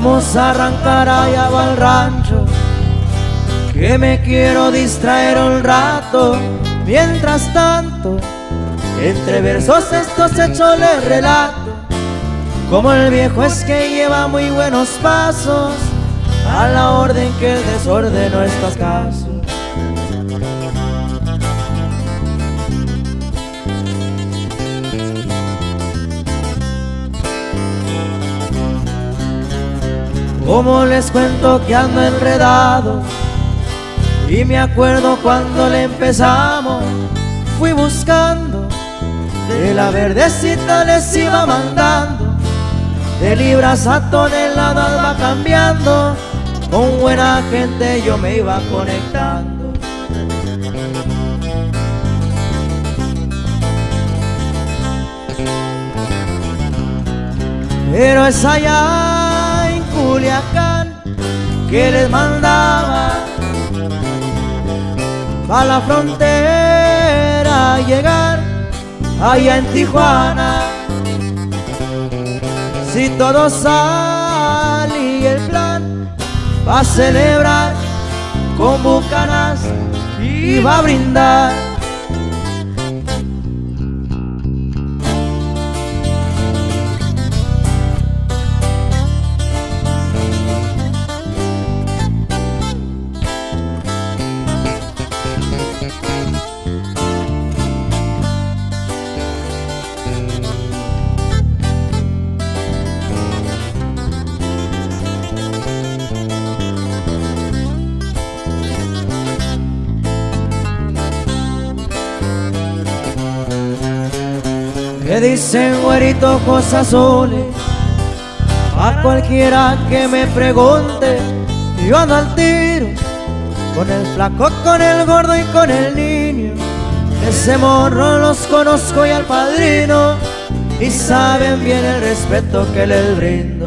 Vamos a arrancar allá al rancho, que me quiero distraer un rato. Mientras tanto, entre versos estos hechos les relato, como el viejo es que lleva muy buenos pasos, a la orden que el desorden no está Como les cuento que ando enredado y me acuerdo cuando le empezamos, fui buscando de la verdecita les iba mandando, de libras a toneladas va cambiando, con buena gente yo me iba conectando. Pero es allá Culiacán que les mandaba a la frontera llegar allá en Tijuana. Si todo sale el plan va a celebrar con bucanas y va a brindar. Dicen güerito ojos azules A cualquiera que me pregunte Yo ando al tiro. Con el flaco, con el gordo y con el niño. Ese morro los conozco y al padrino. Y saben bien el respeto que les brindo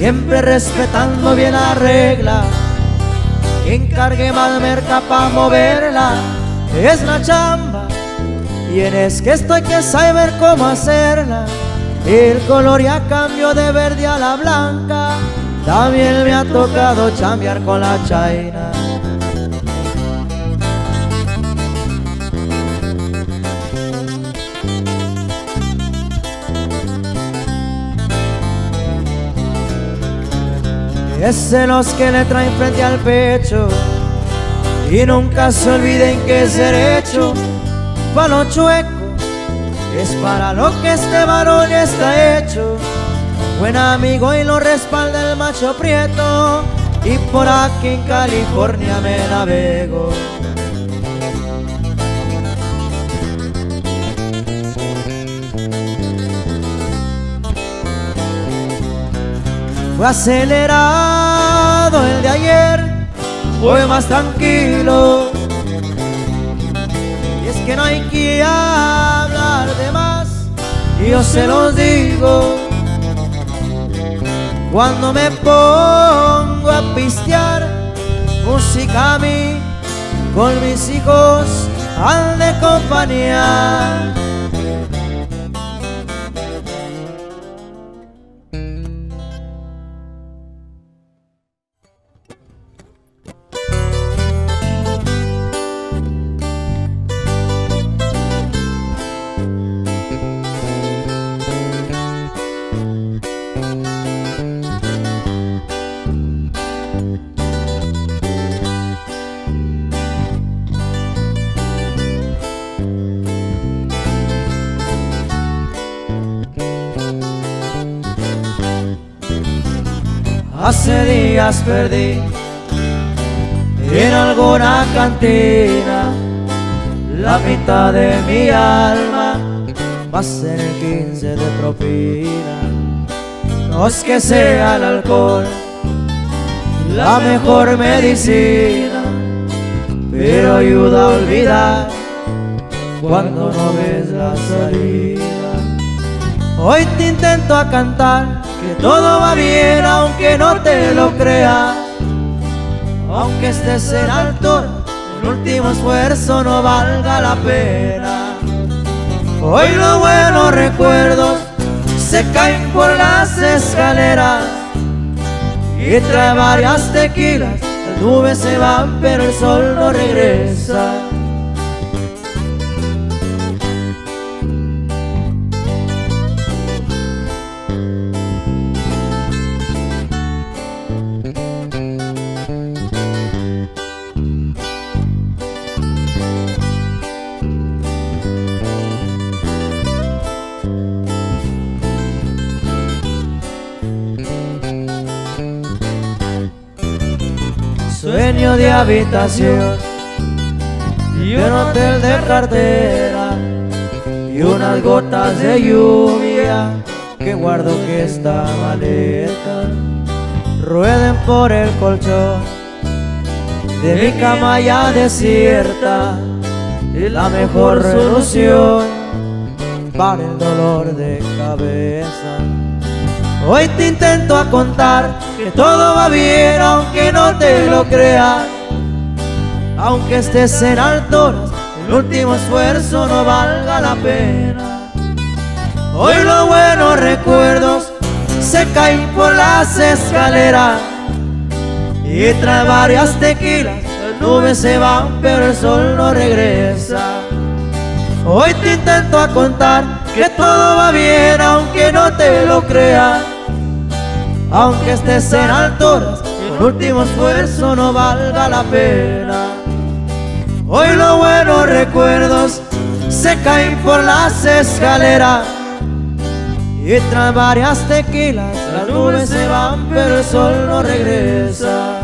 Siempre respetando bien la regla. Quien cargue más merca pa' moverla Es la chamba. Y en es que esto hay que saber cómo hacerla. El color ya cambió de verde a la blanca También me ha tocado chambear con la chaina Es los que le traen frente al pecho. Y nunca se olviden que es derecho. Pa' lo chueco Es para lo que este varón está hecho. Buen amigo y lo respalda el macho prieto. Y por aquí en California me navego Fue acelerado el de ayer, fue más tranquilo. Y es que no hay que hablar de más, yo se los digo. Cuando me pongo a pistear, música a mí, con mis hijos al de compañía. Días perdí en alguna cantina la mitad de mi alma va a el 15 de propina. No es que sea el alcohol la mejor medicina, pero ayuda a olvidar cuando no ves la salida. Hoy te intento a cantar que todo va bien aunque no te lo creas, aunque estés en alto el último esfuerzo no valga la pena. Hoy los buenos recuerdos se caen por las escaleras y trae varias tequilas, las nubes se van pero el sol no regresa. Habitación y un hotel de cartera y unas gotas de lluvia que guardo que esta maleta rueden por el colchón de mi cama ya desierta y la mejor solución para el dolor de cabeza. Hoy te intento a contar que todo va bien aunque no te lo creas. Aunque estés en alturas, el último esfuerzo no valga la pena. Hoy los buenos recuerdos se caen por las escaleras y trae varias tequilas, las nubes se van pero el sol no regresa. Hoy te intento contar que todo va bien aunque no te lo creas. Aunque estés en alturas, el último esfuerzo no valga la pena. Hoy los buenos recuerdos se caen por las escaleras y tras varias tequilas las nubes se van pero el sol no regresa.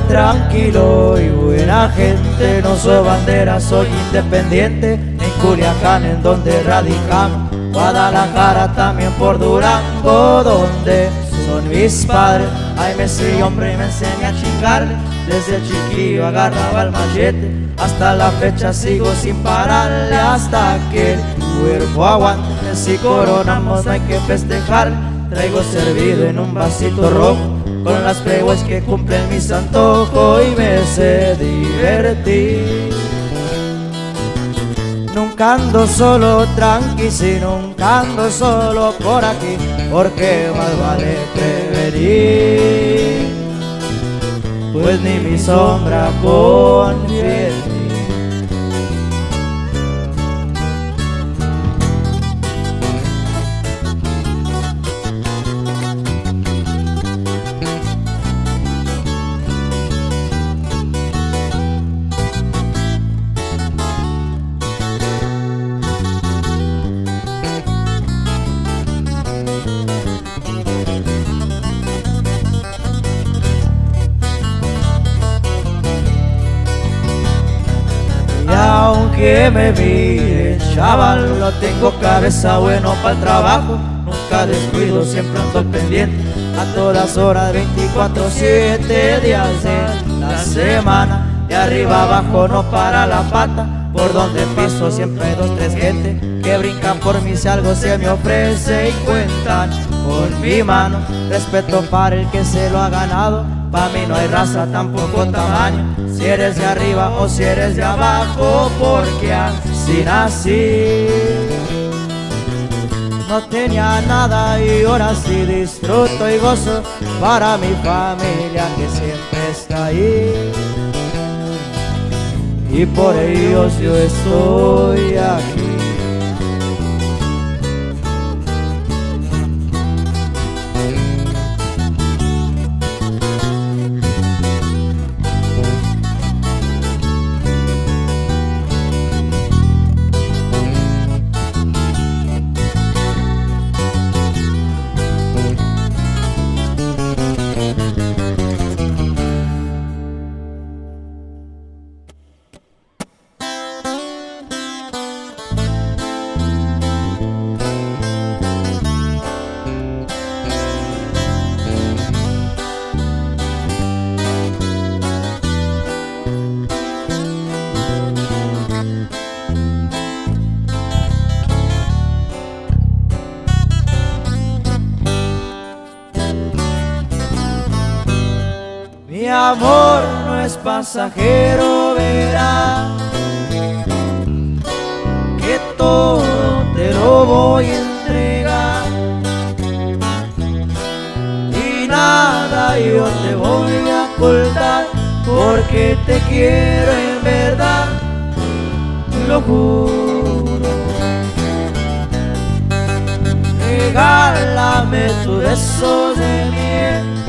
Tranquilo y buena gente, no soy bandera, soy independiente. En Culiacán, en donde radicamos, Guadalajara, también por Durango, donde son mis padres. Ay, me soy hombre y me enseña a chingarle. Desde chiquillo agarraba el machete, hasta la fecha sigo sin pararle. Hasta que el cuerpo aguante, si coronamos hay que festejar. Traigo servido en un vasito rojo con las preguas que cumplen mis antojos y me sé divertir. Nunca ando solo tranqui, si nunca ando solo por aquí, porque más vale prevenir. Pues ni mi sombra confía me miren, chaval, no tengo cabeza bueno para el trabajo. Nunca descuido, siempre ando pendiente. A todas horas, 24, 7 días de la semana. De arriba abajo no para la pata. Por donde piso siempre dos, tres gente que brincan por mí si algo se me ofrece y cuentan con mi mano. Respeto para el que se lo ha ganado. Pa' mí no hay raza, tampoco tamaño. Si eres de arriba o si eres de abajo, porque así nací. No tenía nada y ahora sí disfruto y gozo para mi familia que siempre está ahí. Y por ellos yo estoy aquí. Amor no es pasajero, verá. Que todo te lo voy a entregar. Y nada yo te voy a ocultar porque te quiero en verdad, lo juro. Regálame tu beso de miel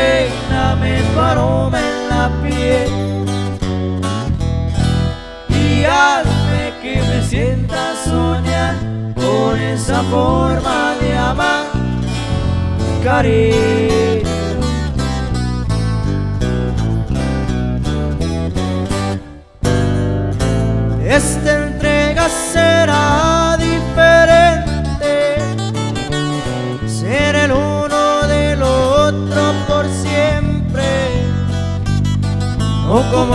impregname tu aroma en la piel y hazme que me sienta soñar con esa forma de amar, cariño. Esta entrega será diferente,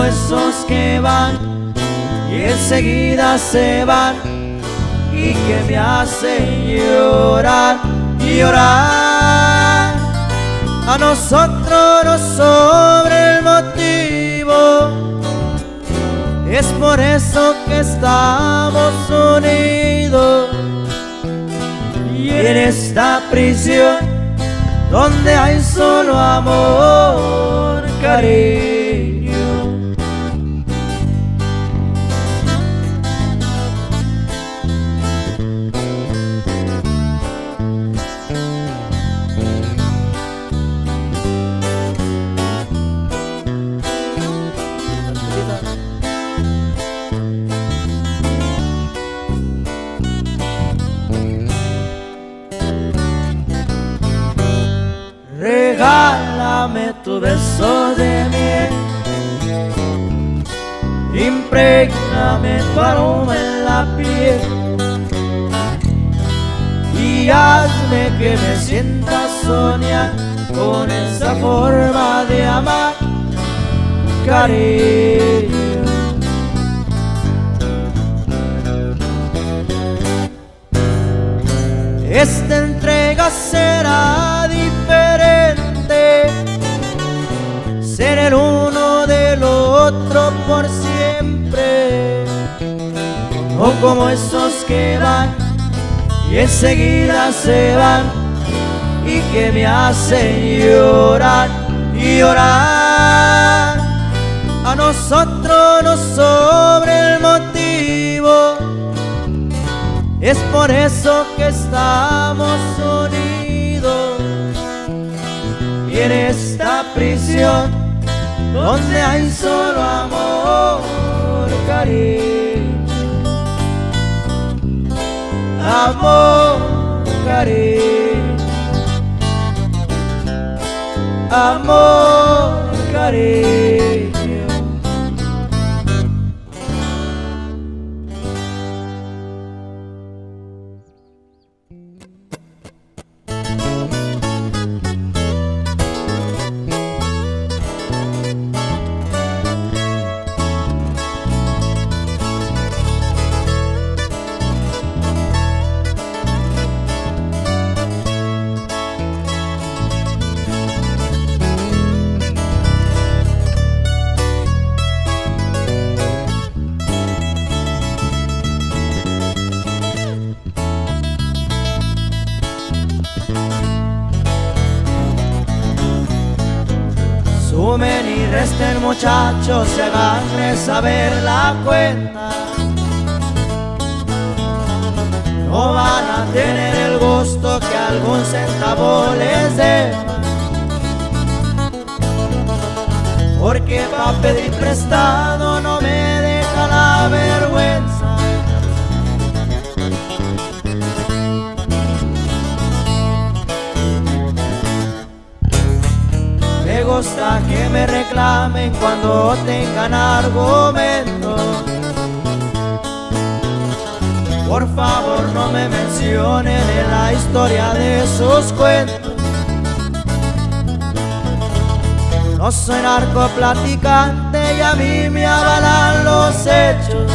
esos que van y enseguida se van y que me hacen llorar y llorar. A nosotros nos sobre el motivo, es por eso que estamos unidos y en esta prisión donde hay solo amor, cariño. Regálame tu beso de miel. Impregname tu aroma en la piel. Y hazme que me sienta soñar Con esa forma de amar. Cariño. Esta entrega será ser el uno del otro por siempre, o como esos que van y enseguida se van y que me hacen llorar y llorar. A nosotros nos sobre el motivo. Es por eso que estamos unidos. Y en esta prisión donde hay solo amor, cariño, amor, cariño, amor, cariño. Sumen y resten muchachos, se hagan saber la cuenta. No van a tener el gusto que algún centavo les dé. Porque pa' pedir prestado no me deja la vergüenza. Que me reclamen cuando tengan argumentos. Por favor no me mencionen en la historia de sus cuentos. No soy narcoplaticante y a mí me avalan los hechos.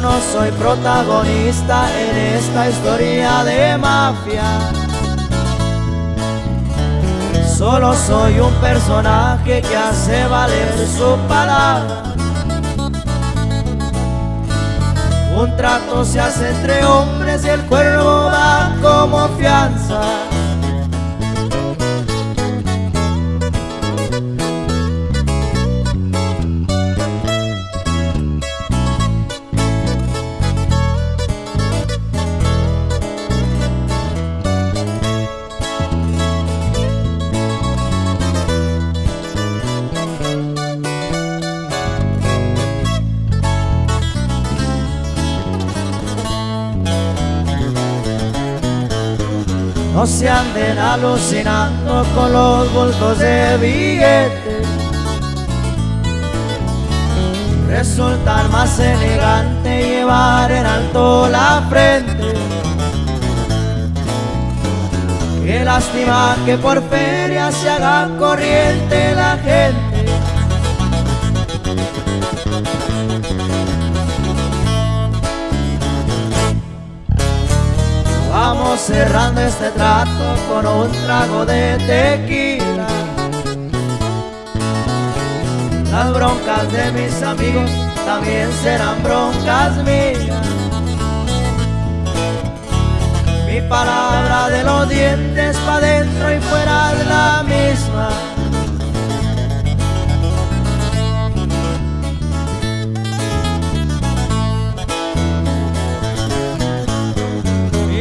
No soy protagonista en esta historia de mafia. Solo soy un personaje que hace valer su palabra. Un trato se hace entre hombres y el cuervo va como fianza. Se anden alucinando con los bultos de billetes. Resultar más elegante llevar en alto la frente. Qué lástima que por feria se haga corriente la gente. Vamos cerrando este trato con un trago de tequila. Las broncas de mis amigos también serán broncas mías. Mi palabra de los dientes pa' dentro y fuera de la misma.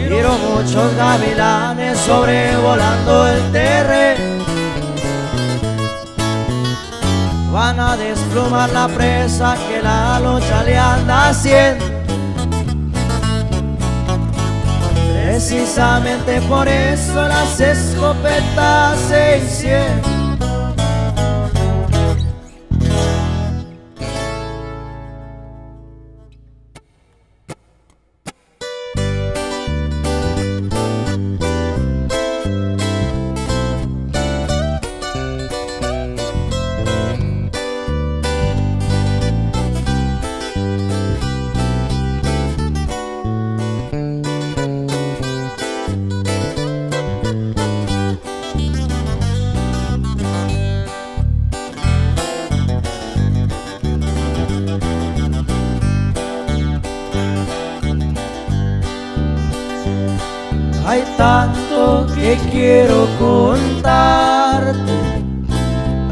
Miro muchos gavilanes sobrevolando el terreno. Van a desplumar la presa que la lucha le anda haciendo. Precisamente por eso las escopetas se hicieron.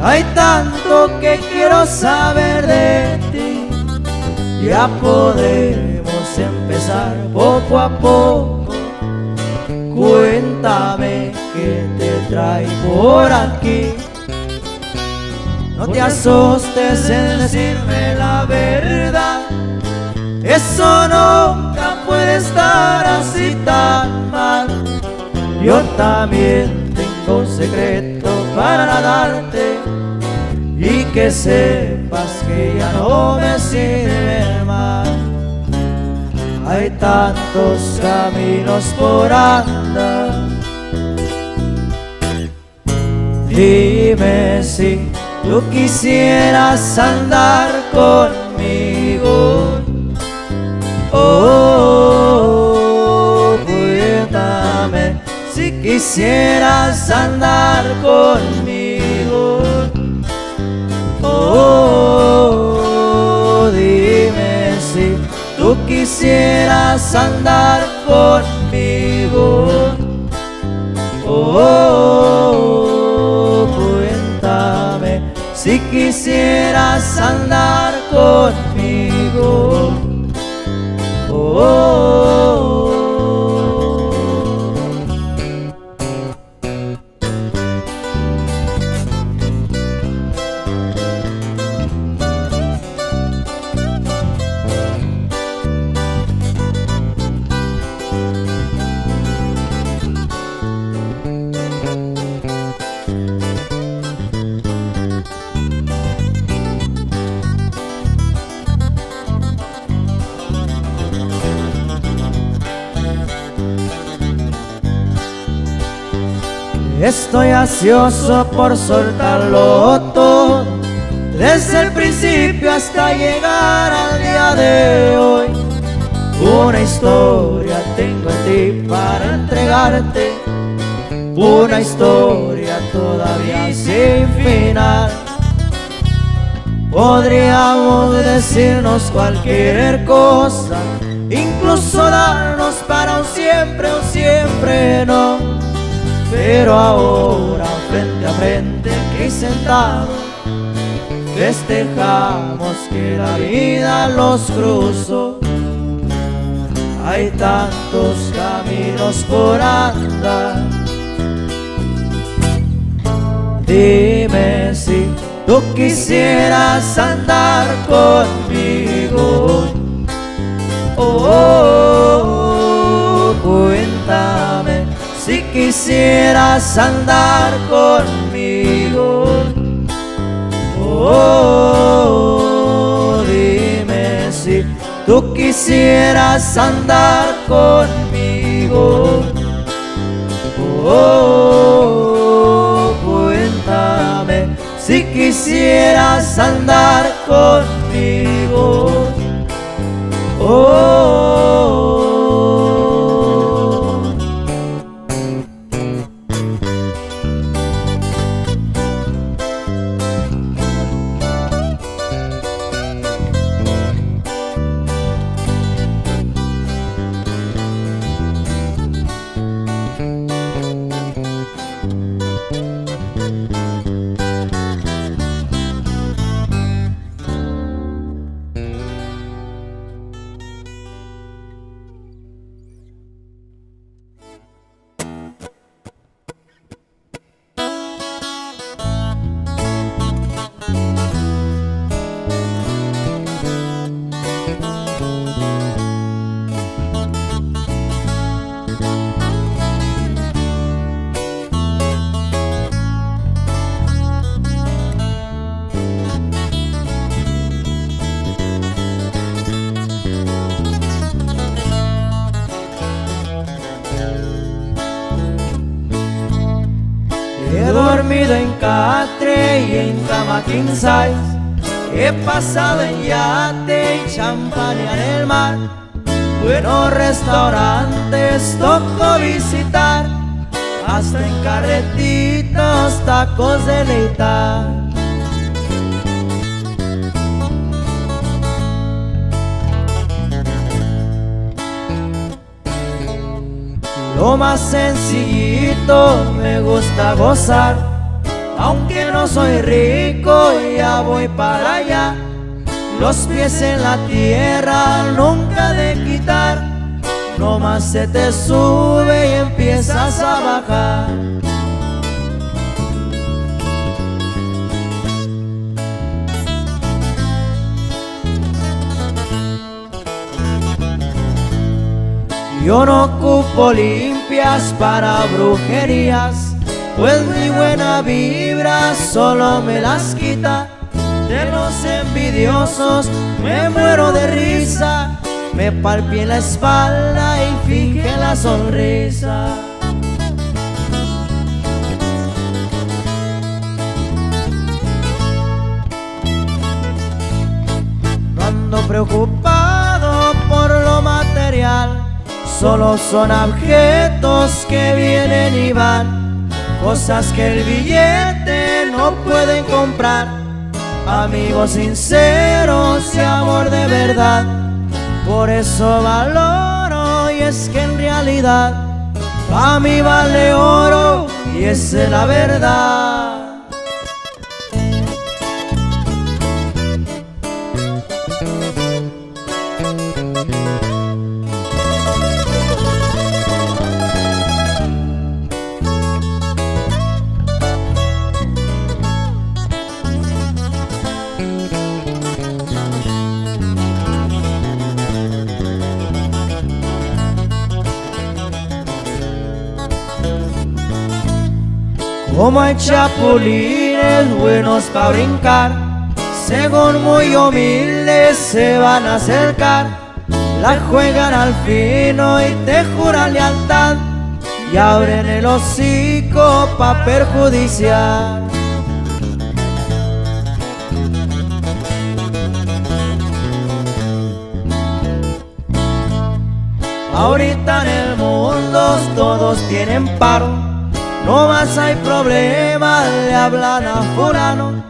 Hay tanto que quiero saber de ti. Ya podemos empezar poco a poco. Cuéntame qué te trae por aquí. No te asustes en decirme la verdad. Eso nunca puede estar así tan mal. Yo también tengo un secreto para darte y que sepas que ya no me sirve más. Hay tantos caminos por andar. Dime si tú quisieras andar conmigo. Oh, quisieras andar conmigo. Oh, dime si tú quisieras andar ansioso por soltarlo todo, desde el principio hasta llegar al día de hoy. Una historia tengo en ti para entregarte. Una historia todavía sin final. Podríamos decirnos cualquier cosa, incluso darnos para un siempre, un siempre no. Pero ahora frente a frente aquí sentado, festejamos que la vida los cruzó. Hay tantos caminos por andar. Dime si tú quisieras andar conmigo. Oh, oh, cuéntame si quisieras andar conmigo. Oh, dime si tú quisieras andar conmigo. Oh, cuéntame si quisieras andar conmigo. King size. He pasado en yate y champaña en el mar. Buenos restaurantes toco visitar. Hasta en carretitos tacos de leitar. Lo más sencillito me gusta gozar, no soy rico ya voy para allá. Los pies en la tierra nunca de quitar, no más se te sube y empiezas a bajar. Yo no ocupo limpias para brujerías, pues mi buena vibra solo me las quita. De los envidiosos me muero de risa, me palpé la espalda y finge la sonrisa. Preocupado por lo material Solo son objetos que vienen y van, cosas que el billete no pueden comprar. Amigos sinceros y amor de verdad, por eso valoro y es que en realidad a mí vale oro y es la verdad. Como hay chapulines buenos para brincar, según muy humildes se van a acercar. La juegan al fino y te juran lealtad y abren el hocico pa' perjudiciar. todos tienen paro. No más hay problema, le hablan a fulano.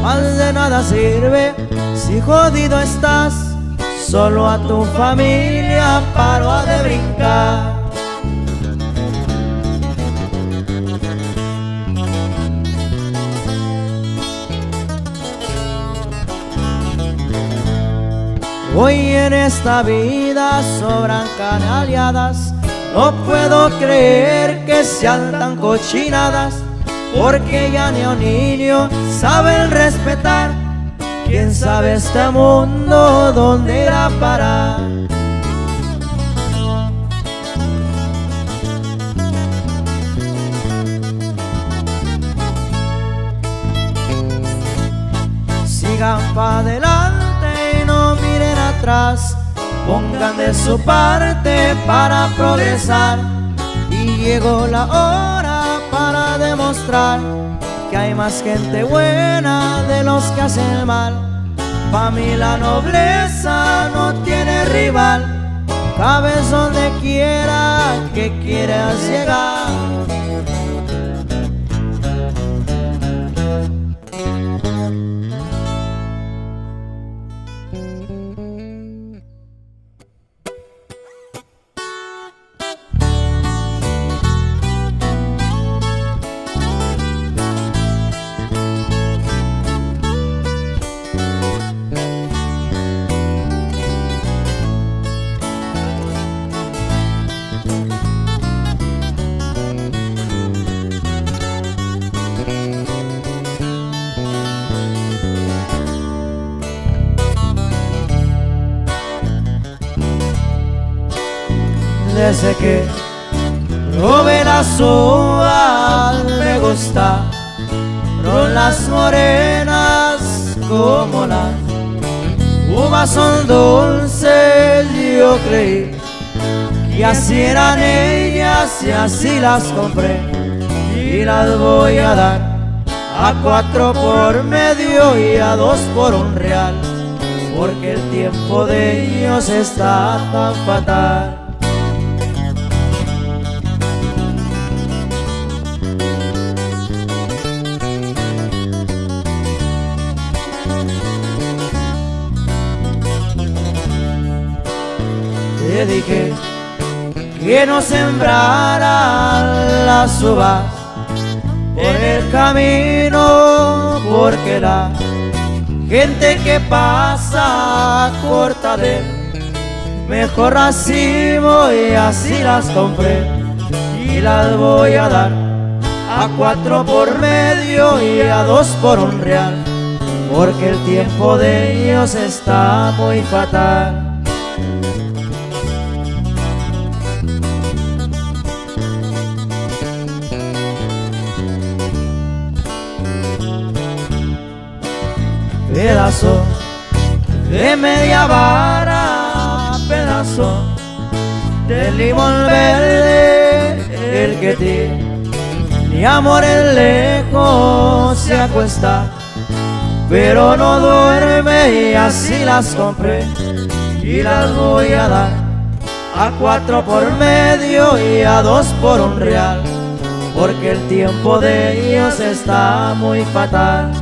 Más de nada sirve si jodido estás. Solo a tu familia paro de brincar. Hoy en esta vida sobran canaleadas No puedo creer que sean tan cochinadas Porque ya ni un niño saben respetar ¿Quién sabe este mundo dónde irá a parar? Sigan para adelante pongan de su parte para progresar. Y llegó la hora para demostrar que hay más gente buena de los que hacen mal. Para mí la nobleza no tiene rival, cabes donde quiera que quieras llegar. Desde que probé las uvas me gusta Pero las morenas como las uvas son dulces yo creí que así eran ellas y así las compré. Y las voy a dar a cuatro por medio y a dos por un real porque el tiempo de ellos está tan fatal le dije que no sembrara las uvas por el camino, porque la gente que pasa corta de mejor racimo y así las compré y las voy a dar a cuatro por medio y a dos por un real, porque el tiempo de ellos está muy fatal. Pedazo de media vara, pedazo de limón verde, el que tiene mi amor en lejos se acuesta, pero no duerme y así las compré y las voy a dar a cuatro por medio y a dos por un real, porque el tiempo de ellos está muy fatal.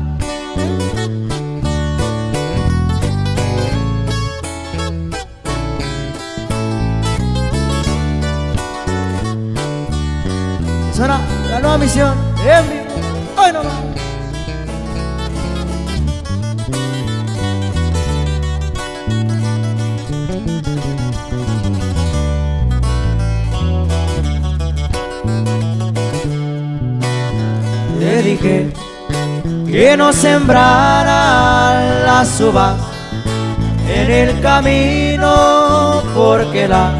Le dije que no sembrara las uvas en el camino porque la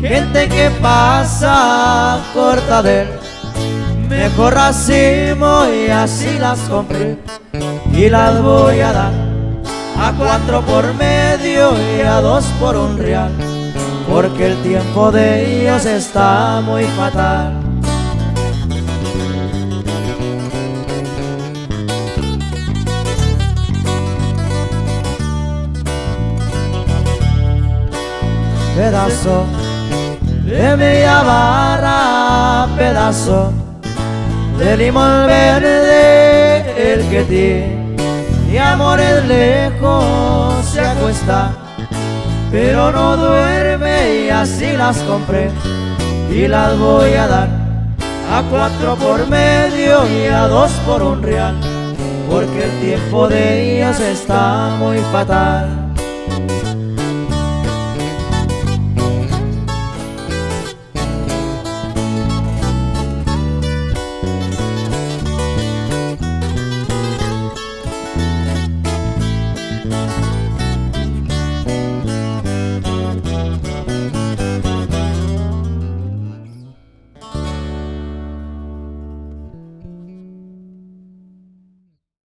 gente que pasa corta del mejor racimo y así las compré. Y las voy a dar a cuatro por medio y a dos por un real. Porque el tiempo de ellos está muy fatal. Pedazo de media barra, pedazo de limón verde, el que tiene amores lejos se acuesta, pero no duerme y así las compré y las voy a dar a cuatro por medio y a dos por un real, porque el tiempo de ellas está muy fatal.